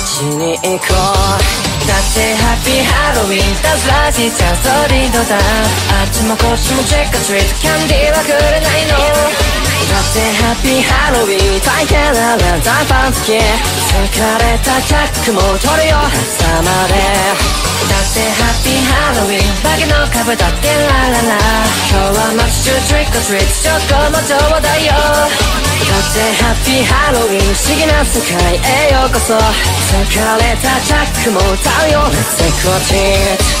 街に行こう。だってハッピーハロウィンたずらしちゃうストリートだあっちもこっちもチェックトリートキャンディーはくれないの。だってハッピーハロウィン大変なランタンパン付き疲れたチャックも取るよ朝までだってハッピーハロウィン化けの株だってラララ。今日は街中トリックトリックチョコもちょうだいよハッピーハロウィン不思議な世界へようこそ。疲れたチャックも歌うよ。Let's take a